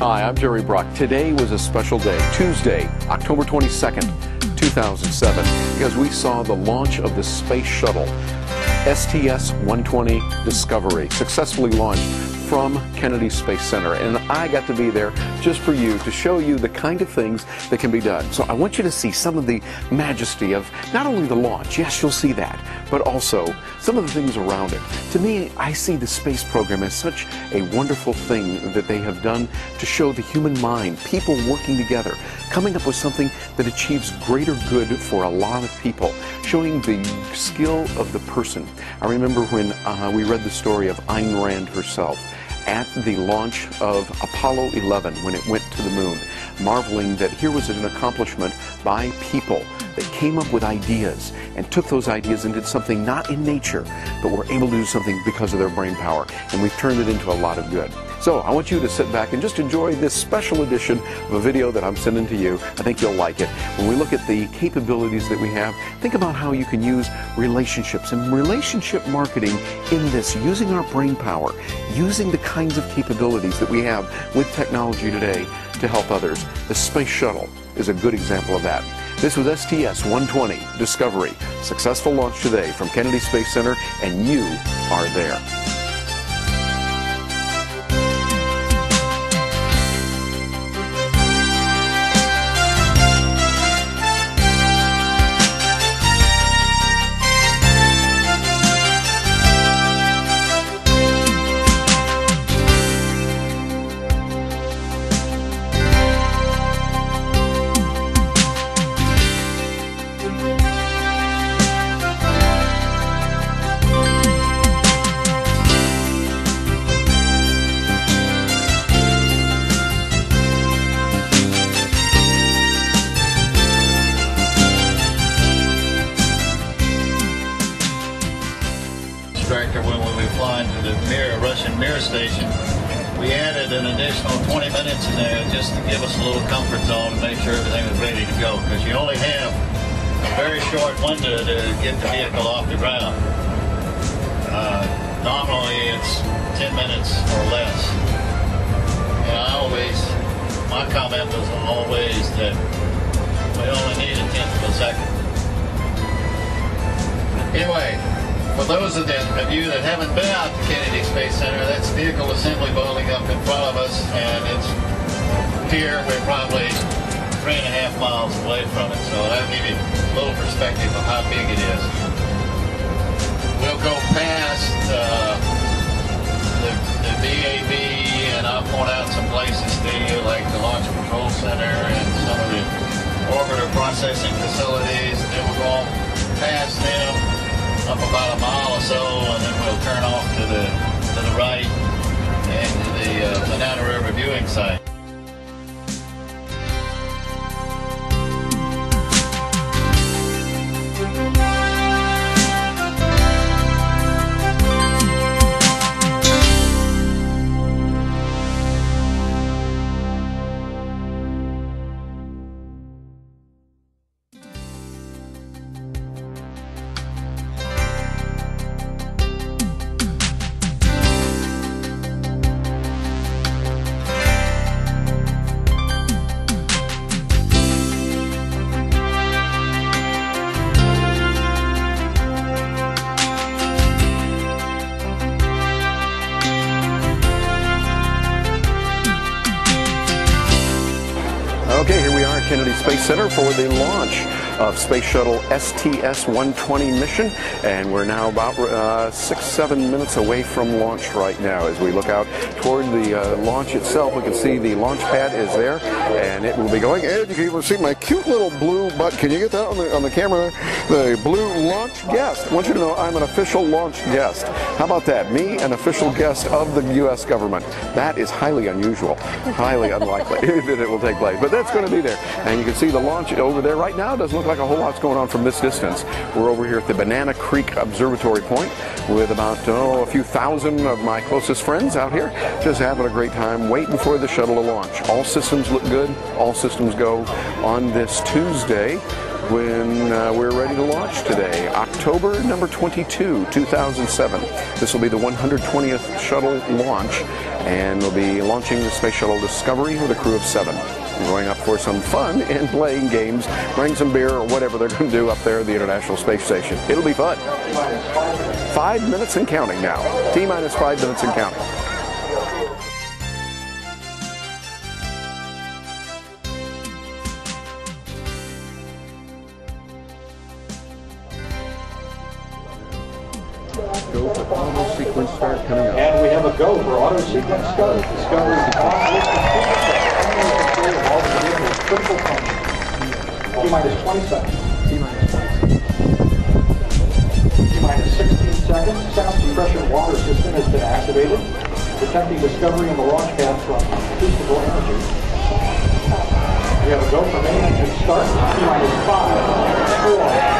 Hi, I'm Terry Brock. Today was a special day, Tuesday, October 22nd, 2007, because we saw the launch of the space shuttle STS-120 Discovery successfully launched from Kennedy Space Center. And I got to be there just for you to show you the kind of things that can be done. So I want you to see some of the majesty of not only the launch, yes, you'll see that, but also some of the things around it. To me, I see the space program as such a wonderful thing that they have done to show the human mind, people working together, coming up with something that achieves greater good for a lot of people, showing the skill of the person. I remember when uh, we read the story of Ayn Rand herself at the launch of Apollo 11 when it went to the moon, marveling that here was an accomplishment by people that came up with ideas and took those ideas and did something not in nature, but were able to do something because of their brain power. And we've turned it into a lot of good. So I want you to sit back and just enjoy this special edition of a video that I'm sending to you. I think you'll like it. When we look at the capabilities that we have, think about how you can use relationships and relationship marketing in this, using our brain power, using the kinds of capabilities that we have with technology today to help others. The space shuttle is a good example of that. This was STS-120 Discovery. Successful launch today from Kennedy Space Center, and you are there. Station. We added an additional 20 minutes in there just to give us a little comfort zone to make sure everything was ready to go because you only have a very short window to get the vehicle off the ground. Uh, nominally it's 10 minutes or less. And I always, my comment was always that we only need a tenth of a second. Anyway, for those of, you that haven't been out to Kennedy Space Center, that's vehicle assembly building up in front of us, and it's here. We're probably three and a half miles away from it, so that'll give you a little perspective of how big it is. We'll go past uh, the, the VAB, and I'll point out some places to you, like the Launch Control Center and some of the orbiter processing facilities, about a mile or so, and then we'll turn off to the to the right and the uh, Banana River viewing site. Kennedy Space Center for the launch of Space Shuttle STS-120 mission, and we're now about uh, six, seven minutes away from launch right now. As we look out toward the uh, launch itself, we can see the launch pad is there, and it will be going. And you can even see my cute little blue butt. Can you get that on the on the camera? There? The blue launch guest. I want you to know I'm an official launch guest. How about that? Me, an official guest of the U.S. government. That is highly unusual, highly unlikely that it will take place, but that's going to be there. And you can see the launch over there right now. Doesn't look like a whole lot's going on from this distance. We're over here at the Banana Creek Observatory Point with about oh, a few thousand of my closest friends out here, just having a great time waiting for the shuttle to launch. All systems look good. All systems go on this Tuesday. when uh, we're ready to launch today. October number 22, 2007. This will be the 120th shuttle launch, and we'll be launching the Space Shuttle Discovery with a crew of seven. Going up for some fun and playing games, bring some beer or whatever they're going to do up there at the International Space Station. It'll be fun. Five minutes and counting now. T minus five minutes and counting. Go for auto sequence start coming up. And we have a go for auto sequence start. Discovery is on with the all the vehicles critical function. T minus 20 seconds. T minus 20 seconds. T minus 16 seconds. Sound suppression water system has been activated, protecting Discovery and the launch pad from acoustical energy. We have a go for main engine start. T minus 5, 4,